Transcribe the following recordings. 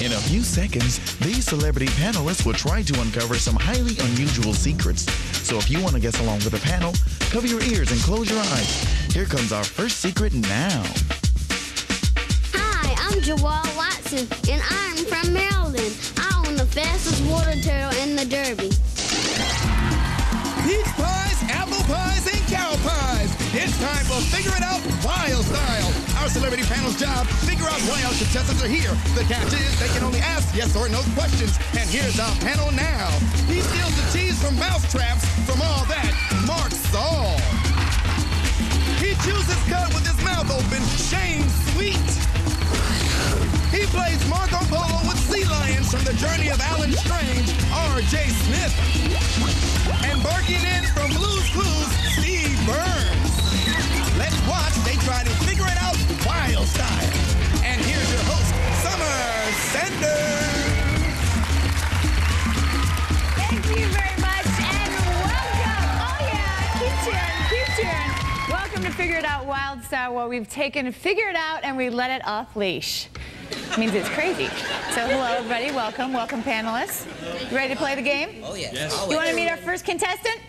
In a few seconds, these celebrity panelists will try to uncover some highly unusual secrets. So if you want to guess along with the panel, cover your ears and close your eyes. Here comes our first secret now. Hi, I'm Jawad Watson, and I'm from Maryland. I own the fastest water turtle in the Derby. Peach pies, apple pies, and cow pies. It's time for Figure It Out Wild Style. Our celebrity panel's job, figure out why our contestants are here. The catch is they can only ask yes or no questions. And here's our panel now. He steals the cheese from mouse traps. From all that, Mark Saul. He chews his cud with his mouth open. Shane Sweet. He plays Marco Polo with sea lions from the journey of Allen Strange, R.J. Smith. And barking in from Blue's Clues, Steve Burns. Let's watch they try to figure it out wild style. And here's your host, Summer Sanders. Thank you very much and welcome. Oh yeah, keep cheering, keep cheering. Welcome to Figure It Out Wild Style, where we've taken Figure It Out and we let it off leash. means it's crazy. So hello everybody, welcome, welcome panelists. You ready to play the game? Oh, yeah. yes. You want to meet our first contestant?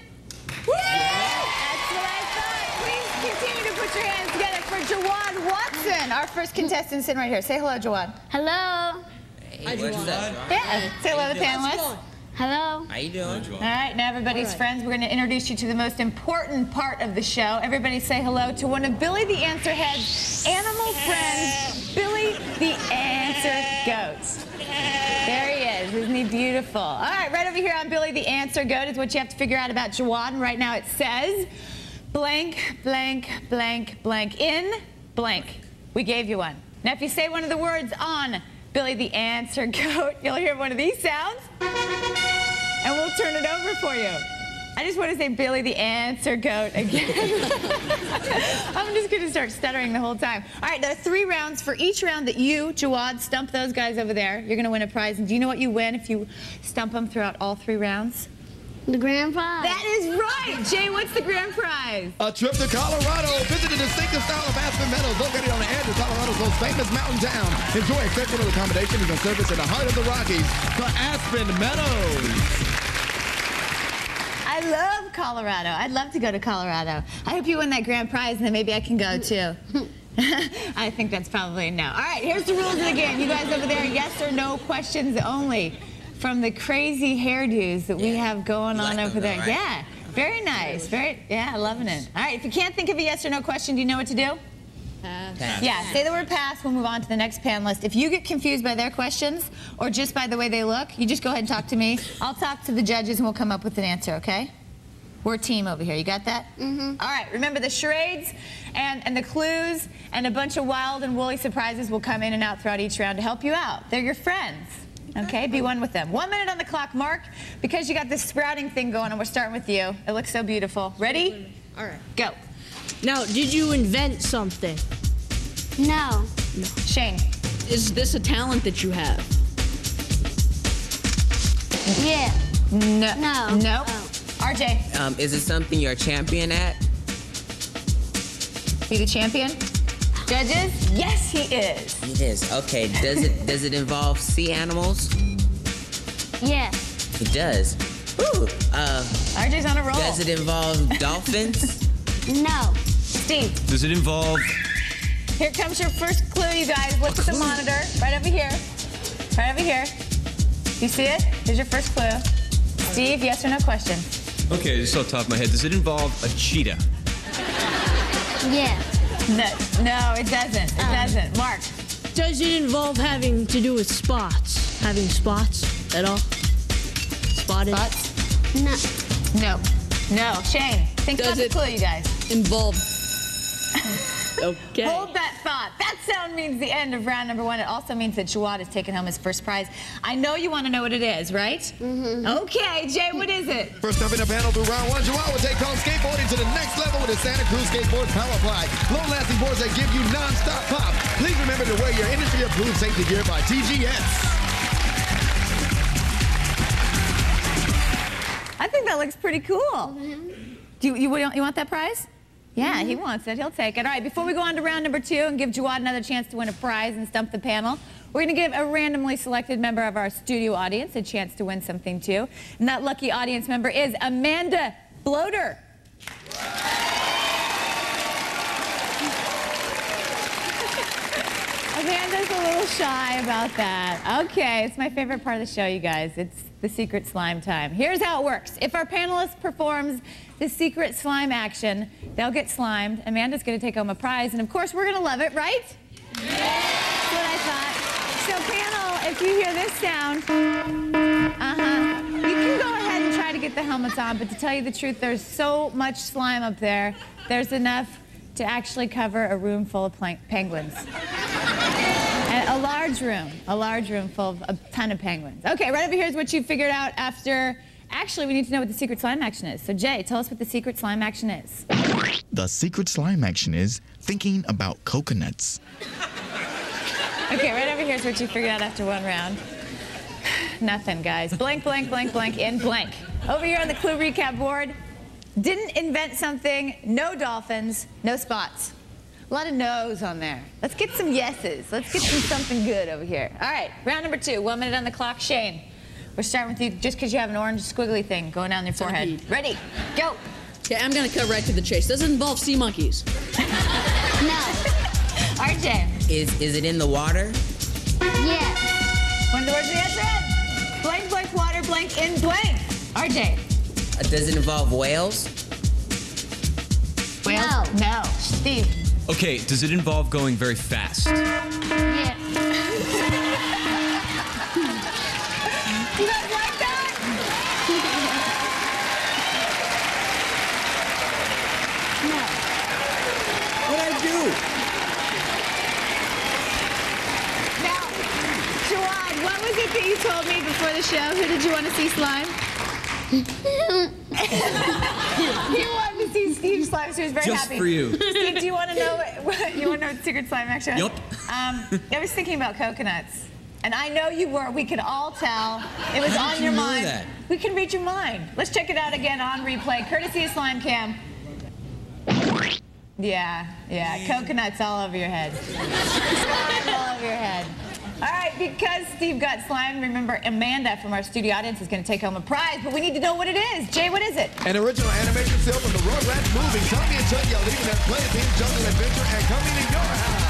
Woo! That's what I thought. Please continue to put your hands together for Jawad Watson, our first contestant sitting right here. Say hello, Jawad. Hello. Hey, what's up? Yeah, say hello to the panelists. Hello. How you doing? All right, now everybody's friends, we're going to introduce you to the most important part of the show. Everybody say hello to one of Billy the Answer Head's animal friends, Billy the Answer Goat. There he is. Isn't he beautiful? All right, right over here on Billy the Answer Goat is what you have to figure out about Jawad. Right now it says blank, blank, blank, blank, in blank. We gave you one. Now if you say one of the words on Billy the Answer Goat, you'll hear one of these sounds and we'll turn it over for you. I just want to say Billy the answer goat again. I'm just going to start stuttering the whole time. All right, there are three rounds. For each round that you, Jawad, stump those guys over there, you're going to win a prize. And do you know what you win if you stump them throughout all three rounds? The grand prize. That is right. Jay, what's the grand prize? A trip to Colorado. Visit the distinctive style of Aspen Meadows located on the edge of Colorado's most famous mountain town. Enjoy exceptional accommodations and service in the heart of the Rockies. The Aspen Meadows. I love Colorado. I'd love to go to Colorado. I hope you win that grand prize and then maybe I can go too. I think that's probably a no. All right, here's the rules of the game. You guys over there, yes or no questions only from the crazy hairdos that we have going You on like over them though, there. right? Yeah, very nice. Very, yeah, loving it. All right, if you can't think of a yes or no question, do you know what to do? Pass. Yeah, say the word pass. We'll move on to the next panelist. If you get confused by their questions or just by the way they look, you just go ahead and talk to me. I'll talk to the judges and we'll come up with an answer, okay? We're a team over here. You got that? Mm-hmm. All right, remember the charades and, and the clues and a bunch of wild and woolly surprises will come in and out throughout each round to help you out. They're your friends. Okay, be one with them. One minute on the clock, Mark, because you got this sprouting thing going, and we're starting with you. It looks so beautiful. Ready? All right. Go. Now, did you invent something? No. no. Shane. Is this a talent that you have? Yeah. No. No. No. Oh. RJ, Um, is it something you're a champion at? be the champion. Judges, yes, he is. He is. Okay. Does it does it involve sea animals? Yeah. It does. Ooh. Uh, RJ's on a roll. does it involve dolphins? No. Steve, Does it involve here comes your first clue, you guys. Look at the monitor. Right over here. Right over here. You see it? Here's your first clue. Steve, yes or no question? Okay, just off the top of my head, does it involve a cheetah? Yeah. No, no, it doesn't. It um. doesn't. Mark, Does it involve having to do with spots? Having spots at all? Spotted? thoughts? No. No. No. Shane, think Does about the clue, you guys. Involve. okay. Hold. That sound means the end of round number one. It also means that Jawad is taking home his first prize. I know you want to know what it is, right? Mm-hmm. Okay, Jay, what is it? First up in the panel through round one, Jawad will take home skateboarding to the next level with his Santa Cruz Skateboard Power Fly. Long-lasting boards that give you non-stop pop. Please remember to wear your industry-approved safety gear by TGS. I think that looks pretty cool. Do you, you, you want that prize? Yeah, he wants it. He'll take it. All right, before we go on to round number two and give Jawad another chance to win a prize and stump the panel, We're going to give a randomly selected member of our studio audience a chance to win something too. And that lucky audience member is Amanda Bloater. Amanda's a little shy about that. Okay, it's my favorite part of the show, you guys. It's the secret slime time. Here's how it works. If our panelist performs the secret slime action, they'll get slimed. Amanda's gonna take home a prize, and of course, we're gonna love it, right? Yeah. That's what I thought. So panel, if you hear this sound, uh-huh, you can go ahead and try to get the helmets on, but to tell you the truth, there's so much slime up there, there's enough to actually cover a room full of penguins. A large room, a large room full of a ton of penguins. Okay, right over here is what you figured out after. Actually, we need to know what the secret slime action is. So, Jay, tell us what the secret slime action is. The secret slime action is thinking about coconuts. Okay, right over here is what you figured out after one round. Nothing, guys. Blank, blank, blank, blank, in blank. Over here on the clue recap board, didn't invent something, no dolphins, no spots. A lot of no's on there. Let's get some yeses. Let's get some something good over here. All right, round number two, one minute on the clock. Shane, we're starting with you just because you have an orange squiggly thing going down your forehead. Ready, go. Okay, I'm gonna cut right to the chase. Does it involve sea monkeys? no. RJ. Is is it in the water? Yes. One of the words the answer is blank, blank, water, blank, in blank. RJ. Uh, does it involve whales? Whales? No. No. Steve. Okay, does it involve going very fast? Yeah. you guys like that? no. What'd I do? What was it that you told me before the show? Who did you want to see slime? he wanted to see Steve slime, so he was very Just happy. for you. Steve, do you want to know what, what you want to know what secret slime action? Yep. Um, I was thinking about coconuts. And I know you were. We could all tell. It was How on your you mind. that? We can read your mind. Let's check it out again on replay, courtesy of Slime Cam. Yeah, yeah, coconuts all over your head. Slime all over your head. All right, because Steve got slime, remember Amanda from our studio audience is going to take home a prize, but we need to know what it is. Jay, what is it? An original animation film from the Rugrats movie. Tommy and Chucky are leaving their play team jungle adventure and coming to your house.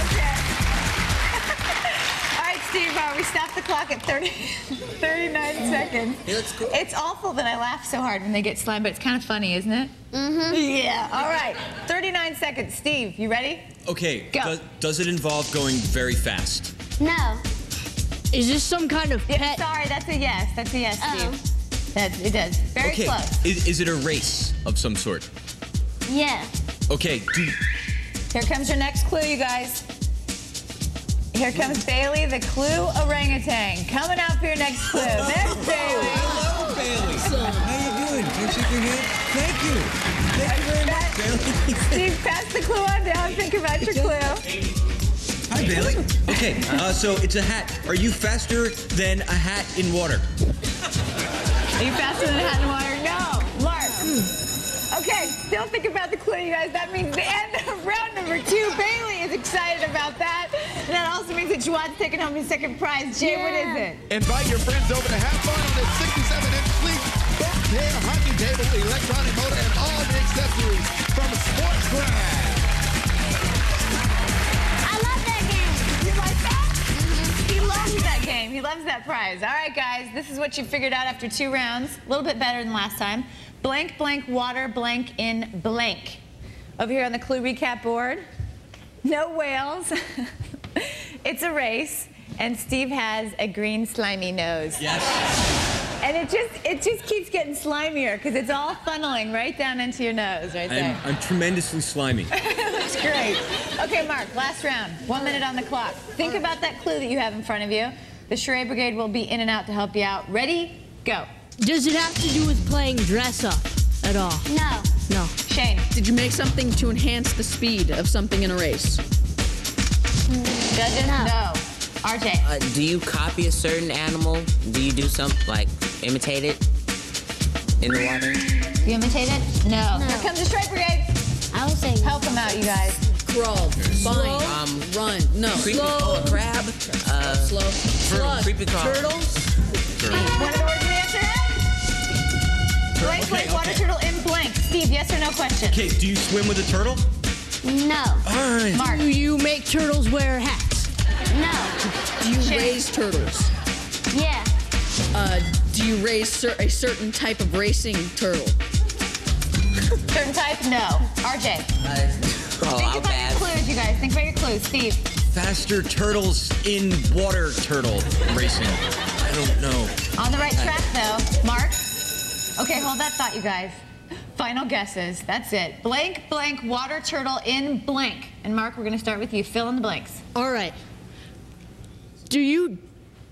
Okay. All right, Steve, uh, we stopped the clock at 30, 39 seconds. It looks cool. It's awful that I laugh so hard when they get slime, but it's kind of funny, isn't it? Mm-hmm. Yeah. All right. 39 seconds. Steve, you ready? Okay, Go. does, does it involve going very fast? No. Is this some kind of Yeah, pet? sorry, that's a yes. That's a yes, Oh. Steve. That, it does. Very okay, close. Is, is it a race of some sort? Yeah. Okay, do, Here comes your next clue, you guys. Here comes Bailey, the clue orangutan. Coming out for your next clue. There's Bailey. Hello, Bailey. How you doing? Can shake your hand? Thank you. Thank you very much, Bailey. Steve, pass the clue on down. Think about your clue. Hi, Bailey. Okay, uh, so it's a hat. Are you faster than a hat in water? Are you faster than a hat in water? No. Mark. Okay, still think about the clue, you guys. That means the end of round number two. Bailey is excited about that. And that also means that Jawad's taking home his second prize. Jay, what is it? Invite your friends over to have fun on this 67-inch sleek bulkhead hockey table, electronic motor, and all the accessories from Sports Grind. I love that game. You like that? Mm-hmm. He loves that game. He loves that prize. All right, guys, this is what you figured out after two rounds. A little bit better than last time. Blank, blank, water, blank in blank. Over here on the clue recap board, no whales. it's a race, and Steve has a green slimy nose. Yes. And it just it just keeps getting slimier because it's all funneling right down into your nose right there. I'm, I'm tremendously slimy. That's great. Okay, Mark, last round. One minute on the clock. Think about that clue that you have in front of you. The charade brigade will be in and out to help you out. Ready? Go. Does it have to do with playing dress up at all? No. No. Shane. Did you make something to enhance the speed of something in a race? Judges? No. No. RJ. Uh, do you copy a certain animal? Do you do something like imitate it in the water? You imitate it? No. No. Here comes the charade brigade. I was saying Help them out, you guys. Crawl. Bind. Um, Run. No. Creepy, Slow. oh, a crab. Uh, Slow. turtle, Slug. creepy crawl. Turtles. One of the words in the answer head? Blank, Okay, blank, water turtle in blank. Steve, yes or no question? Okay, do you swim with a turtle? No. All right. Mark, Do you make turtles wear hats? No. Do you Shane. raise turtles? Yeah. Uh, do you raise cer- a certain type of racing turtle? certain type? No. RJ. Uh, oh, Think I'll about your pass. clues, you guys. Think about your clues. Steve. Faster turtles in water turtle racing. I don't know. On the right track, though. Mark. Okay, hold that thought, you guys. Final guesses. That's it. Blank, blank, water turtle in blank. And Mark, we're going to start with you. Fill in the blanks. All right. Do you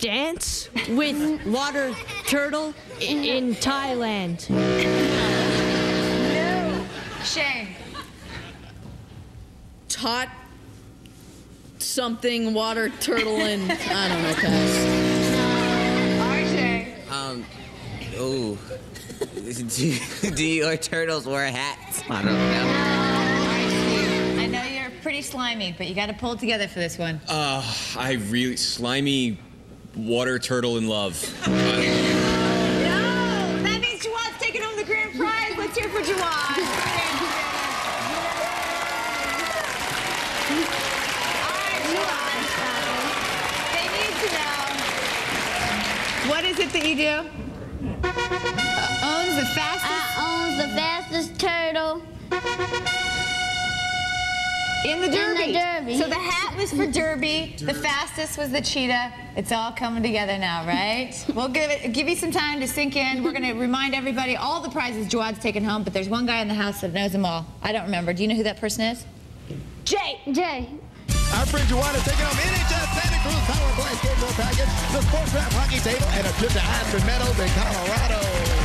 dance with water turtle i- in Thailand? No. Shane. Taught something water turtle in. I don't know, pass. RJ. Um, ooh. do, do your turtles wear hats? I don't know. All right, Steve. I know you're pretty slimy, but you got to pull it together for this one. Uh, I really slimy water turtle in love. Uh, No! That means Jawad's taking home the grand prize. Let's hear for Jawad. They need to know. What is it that you do? Uh, owns the fastest I owns the fastest turtle. In the in the derby. derby. So the hat was for derby. The fastest was the cheetah. It's all coming together now, right? we'll give it give you some time to sink in. We're gonna remind everybody all the prizes Jawad's taken home, but there's one guy in the house that knows them all. I don't remember. Do you know who that person is? Jay. Jay. Our friend Juwan is taking home NHS Santa Cruz Power Play skateboard package, the Sports Wrap hockey table, and a trip to Aspen Meadows in Colorado.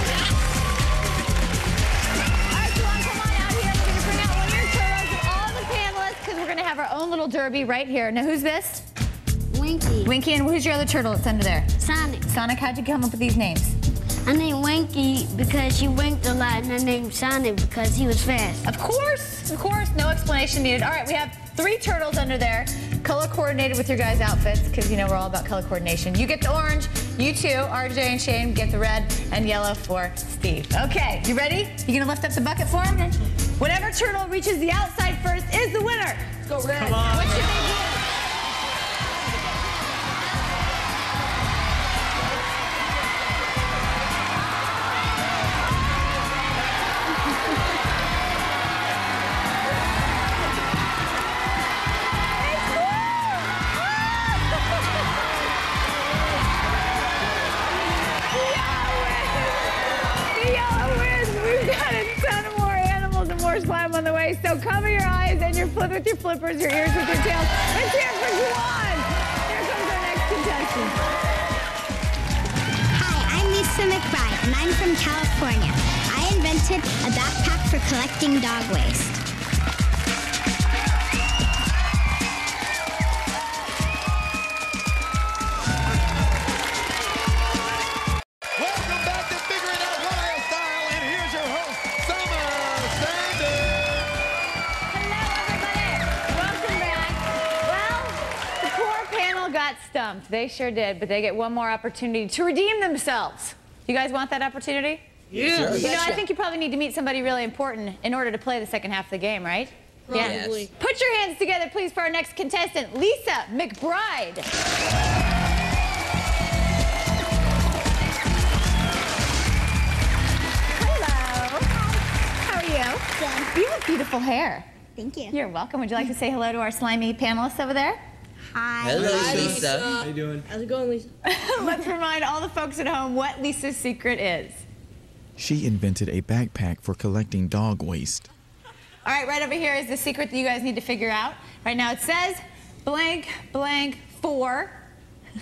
Own little derby right here. Now, who's this? Winky. Winky, and who's your other turtle that's under there? Sonic. Sonic, how'd you come up with these names? I named Winky because she winked a lot, and I named Sonic because he was fast. Of course, of course, no explanation needed. All right, we have three turtles under there, color coordinated with your guys' outfits, because you know we're all about color coordination. You get the orange, you two, RJ and Shane, get the red, and yellow for Steve. Okay, you ready? You gonna lift up the bucket for him? Whatever turtle reaches the outside first is the winner. Let's go red. What should they do? Cover your eyes and your flip with your flippers, your ears with your tails. Let's hear it for Juwan. Here comes our next contestant. Hi, I'm Lisa McBride, and I'm from California. I invented a backpack for collecting dog waste. Stumped. They sure did, but they get one more opportunity to redeem themselves. You guys want that opportunity? Yeah. You know, I think you probably need to meet somebody really important in order to play the second half of the game, right? Probably. Yes. Put your hands together, please, for our next contestant, Lisa McBride. Hello. How are you? You have beautiful hair. Thank you. You're welcome. Would you like to say hello to our slimy panelists over there? Hi. Hello, Hi, Lisa. How you doing? How's it going, Lisa? Let's remind all the folks at home what Lisa's secret is. She invented a backpack for collecting dog waste. All right, right over here is the secret that you guys need to figure out. Right now it says blank, blank, four,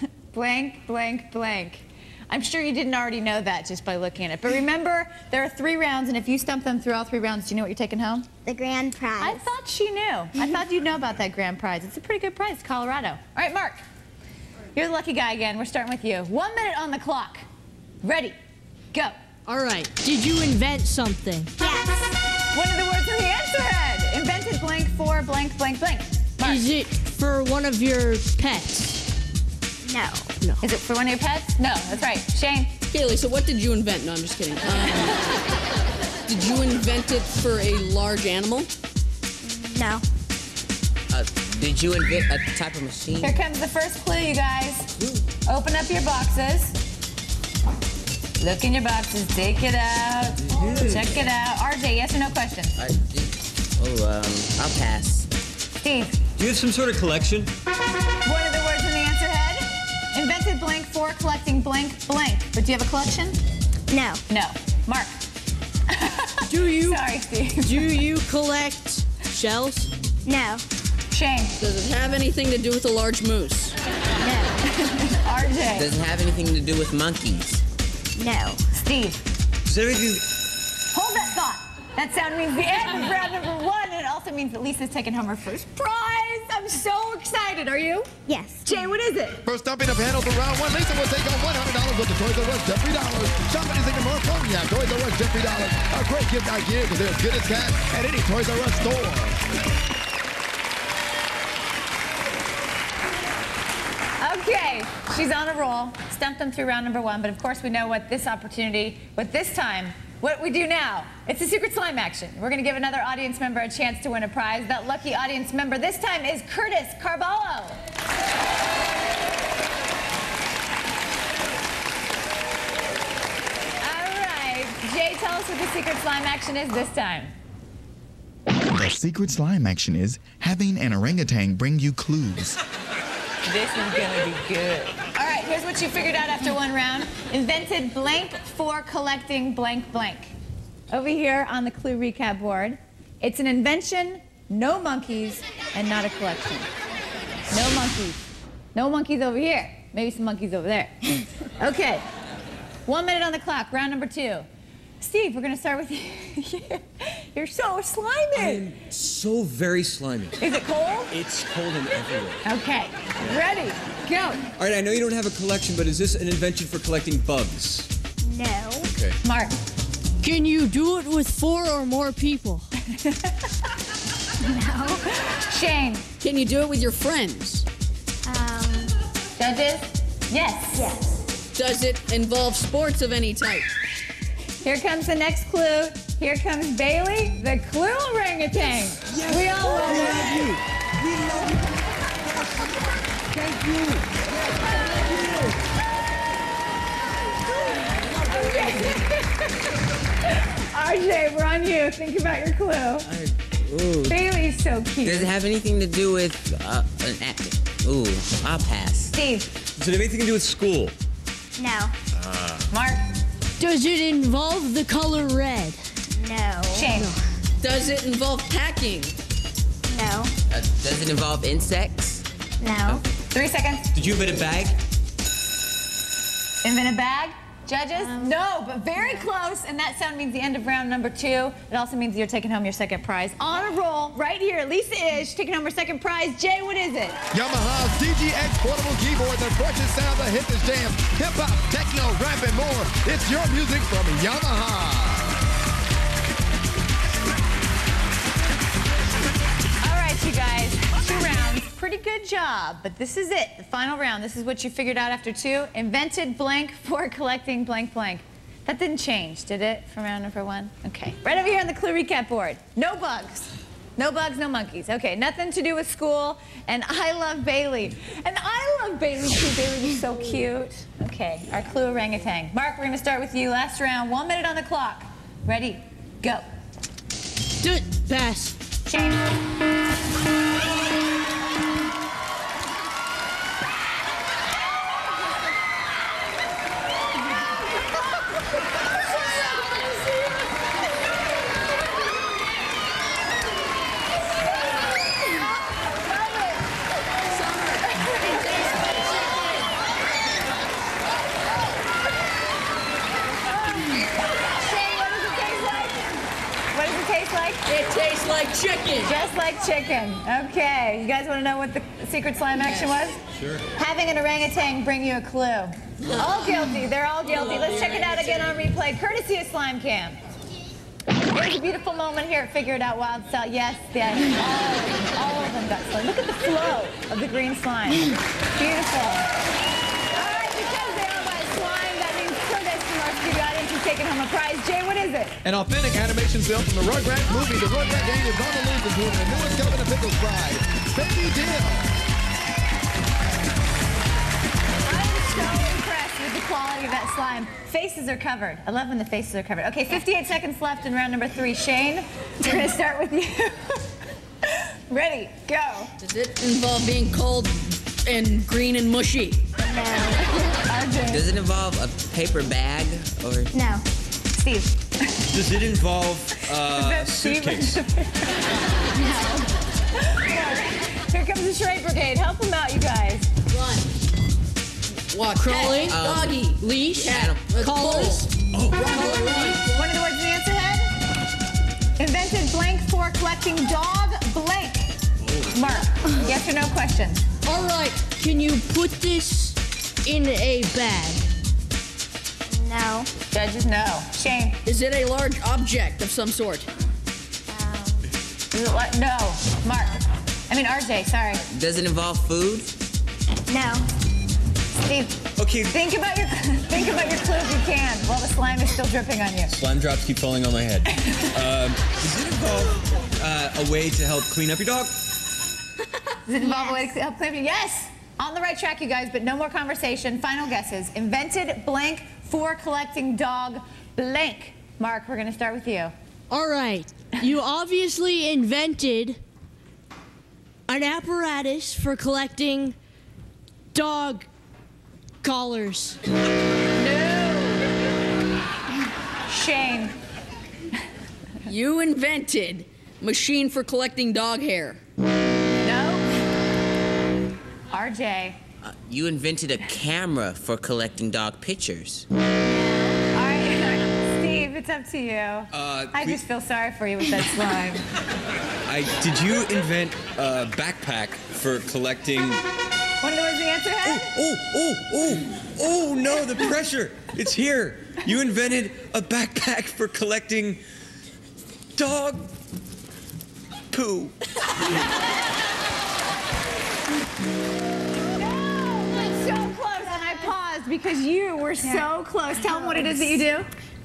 blank, blank, blank. I'm sure you didn't already know that just by looking at it. But remember, there are three rounds, and if you stump them through all three rounds, do you know what you're taking home? The grand prize. I thought she knew. I mm-hmm. thought you'd know about that grand prize. It's a pretty good prize, Colorado. All right, Mark. You're the lucky guy again. We're starting with you. One minute on the clock. Ready, go. All right. Did you invent something? Yes. One of the words in the answer head Invented blank for blank, blank, blank. Mark. Is it for one of your pets? No. No. Is it for one of your pets? No, that's right. Shane. Kaylee, so what did you invent? No, I'm just kidding. Um, did you invent it for a large animal? No. Uh, did you invent a type of machine? Here comes the first clue, you guys. Open up your boxes. Look in your boxes. Take it out. Check it out. RJ, yes or no question? Uh, oh, um, I'll pass. Steve. Do you have some sort of collection? For collecting blank blank. But do you have a collection? No. No. Mark. Do you Sorry, Steve. do you collect shells? No. Shane. Does it have anything to do with a large moose? No. RJ. Does it have anything to do with monkeys? No. Steve. Does everything. Hold that thought. That sound means the end of round number one, and it also means that Lisa's taking home her first prize. I'm so excited. Are you? Yes. Jay, what is it? First up in the panel for round one, Lisa will take on $100 with the Toys R Us Geoffrey Dollars. Shop anything in more fun, yeah, Toys R Us Geoffrey Dollars. A great gift idea because they're as good as cash at any Toys R Us store. Okay, she's on a roll. Stumped them through round number one, but of course we know what this opportunity, what this time, what we do now. It's a secret slime action. We're gonna give another audience member a chance to win a prize. That lucky audience member this time is Curtis Carballo. All right, Jay, tell us what the secret slime action is this time. The secret slime action is having an orangutan bring you clues. This is gonna be good. All right, here's what you figured out after one round. Invented blank for collecting blank blank. Over here on the clue recap board, it's an invention, no monkeys, and not a collection. No monkeys. No monkeys over here. Maybe some monkeys over there. Okay. One minute on the clock, round number two. Steve, we're gonna start with you. You're so slimy. I'm so very slimy. Is it cold? It's cold and everywhere. Okay. Ready? Go. All right, I know you don't have a collection, but is this an invention for collecting bugs? No. Okay. Mark. Can you do it with four or more people? No. Shane. Can you do it with your friends? Um. Judges? Yes. Yes. Does it involve sports of any type? Here comes the next clue. Here comes Bailey, the clue orangutan. Yes, we all love that. you. We love you. Thank you. RJ, we're on you. Think about your clue. I, ooh. Bailey's so cute. Does it have anything to do with uh, an act? Ooh, I'll pass. Steve. Does it have anything to do with school? No. Mark. Does it involve the color red? No. Shane. Does it involve packing? No. Uh, does it involve insects? No. Three seconds. Did you invent a bag? Invent a bag. Judges? no, but very close. And that sound means the end of round number two. It also means you're taking home your second prize. On a roll, right here. Lisa is taking home her second prize. Jay, what is it? Yamaha's DGX portable keyboard, the freshest sound that hit this jam. Hip hop, techno, rap, and more. It's your music from Yamaha. Pretty good job, but this is it. The final round. This is what you figured out after two. Invented blank for collecting blank blank. That didn't change, did it, from round number one? Okay. Right over here on the clue recap board. No bugs. No bugs, no monkeys. Okay, nothing to do with school. And I love Bailey. And I love Bailey too. Bailey, you're so cute. Okay, our clue orangutan. Mark, we're gonna start with you. Last round, one minute on the clock. Ready, go. Do it. Pass. Shane. Shane, what does it taste like? What does it taste like? It tastes like chicken. Just like chicken. Okay. You guys want to know what the secret slime action was? Sure. Having an orangutan bring you a clue. All guilty. They're all guilty. Let's check it out again on replay, courtesy of Slime Cam. Was a beautiful moment here at Figure It Out Wild Style. Yes, yes. All, all of them got slime. Look at the flow of the green slime. Beautiful. All right, because they are by slime, that means Curtis from our studio audience is taking home a prize. Jay, what is it? An authentic animation film from the Rugrats movie. The Rugrats gang is on the loose this morning. The newest Kelvin and Pickles Pride. Baby Dil. I'm so impressed with the quality of that slime. Faces are covered. I love when the faces are covered. Okay, 58 seconds left in round number three. Shane, we're going to start with you. Ready, go. Does it involve being cold and green and mushy? RJ. Does it involve a paper bag or? No. Steve. Does it involve uh, That's Steve. suitcase? Here comes the charade brigade. Help them out, you guys. Run. What? Crawling. Cat, doggy. Leash. Adam. Uh, Colors. Oh, Run, run. One of the words in the answer head. Invented blank for collecting dog blank. Mark, yes or no question. All right. Can you put this in a bag? No. Judges, no. Shane, Is it a large object of some sort? is it what? No. Mark. I mean, RJ, sorry. Does it involve food? No. Steve, Okay. think about your think about your clue if you can while the slime is still dripping on you. Slime drops keep falling on my head. um, does it involve uh, a way to help clean up your dog? Does it involve a way to help clean up your Yes! On the right track, you guys, but no more conversation. Final guesses. Invented blank for collecting dog blank. Mark, we're going to start with you. All right. You obviously invented an apparatus for collecting dog collars. No. Shane. You invented machine for collecting dog hair. RJ. Uh, you invented a camera for collecting dog pictures. All right. Steve, it's up to you. Uh, I we- just feel sorry for you with that slime. I did you invent a backpack for collecting? One of the words the answer head? Oh, oh, oh, oh, no, the pressure. It's here. You invented a backpack for collecting dog poo. because you were so close. Tell them what it is that you do.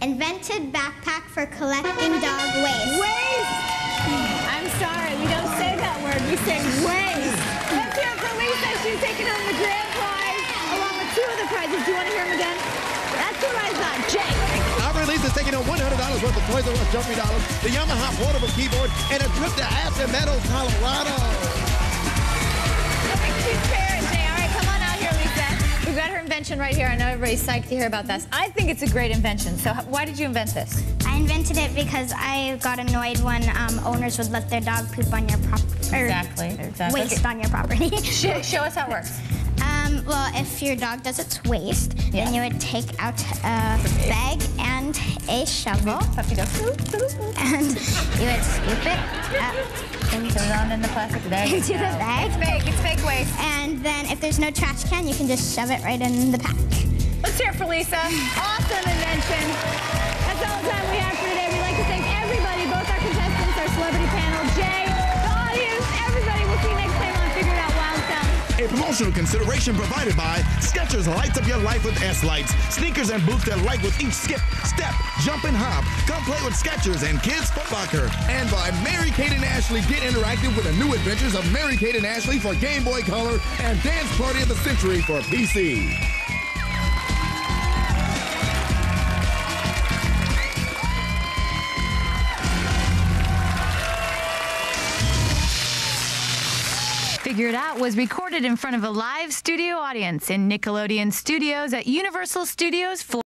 Invented backpack for collecting dog waste. Waste. I'm sorry, we don't say that word. We say waste. Let's hear it for Lisa. She's taking home the grand prize along with two of the prizes. Do you want to hear them again? That's what I thought. Jay. Our release is taking home $100 worth of Toys R Us Jumpy Dollars, the Yamaha portable keyboard, and a trip to Aspen Meadows, Colorado. Invention right here. I know everybody's psyched to hear about this. I think it's a great invention. So why did you invent this? I invented it because I got annoyed when um, owners would let their dog poop on your property. Exactly, exactly. Waste on your property. Show, show us how it works. Well, if your dog does its waste, Yeah. then you would take out a bag and a shovel, and you would scoop it up into, Put it on in the plastic bag. into the bag. It's fake. It's fake waste. And then if there's no trash can, you can just shove it right in the pack. Let's hear it for Lisa. Awesome invention. That's all the time A promotional consideration provided by Skechers lights up your life with S-Lights. Sneakers and boots that light with each skip, step, jump, and hop. Come play with Skechers and Kids Foot Locker. And by Mary Kate and Ashley, get interactive with the new adventures of Mary Kate and Ashley for Game Boy Color and Dance Party of the Century for PC. It Out was recorded in front of a live studio audience in Nickelodeon Studios at Universal Studios 4.